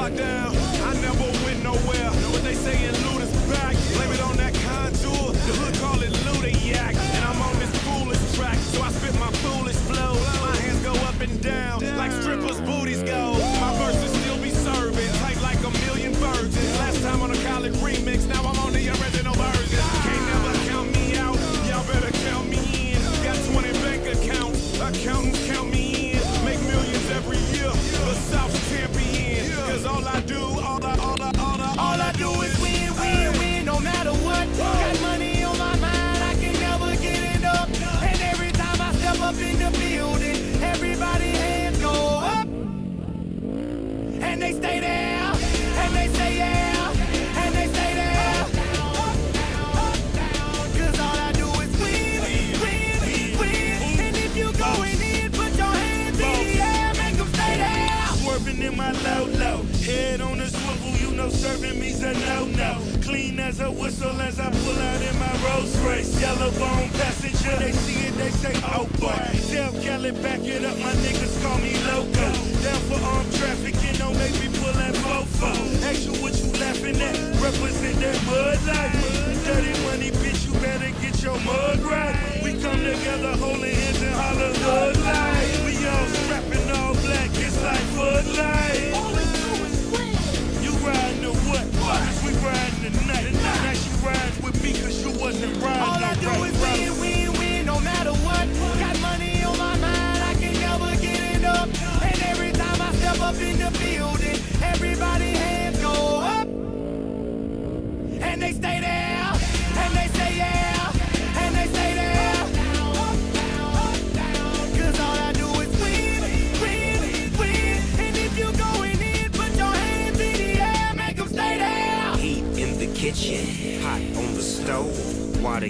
lockdown. as a whistle as I pull out in my Rolls Royce. Yellow bone passenger, they see it, they say, oh boy. Tell Kelly, back it up, my niggas call me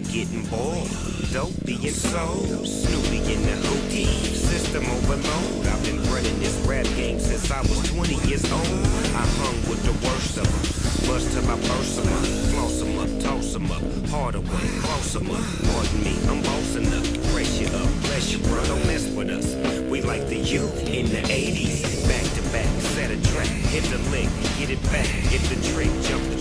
of getting bored. Dopey and sold, Snoopy in the hooky. System overload. I've been running this rap game since I was 20 years old. I hung with the worst of them. Bust I burst them up. Floss them up, toss them up. Hard away, cross them up. Pardon me, I'm bossing up. Pressure up, bless you, bro. Don't mess with us. We like the U in the 80s. Back to back, set a track. Hit the lick, get it back. Hit the trick, jump the